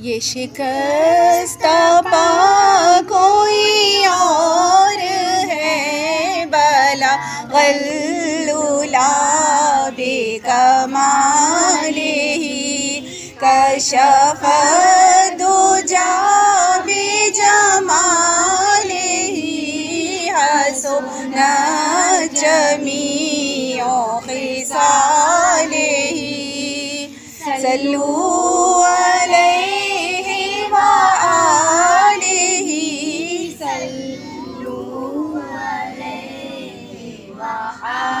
ये शिकस्ता पा कोई और है, बला गल्लुला बेकमाले ही। कशफ दुजा बेजमाले ही। हसो न जमीओ खिसाले ही। सल्लू Allah.